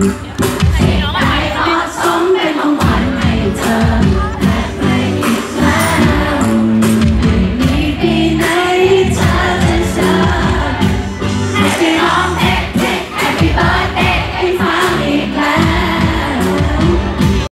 Yeah.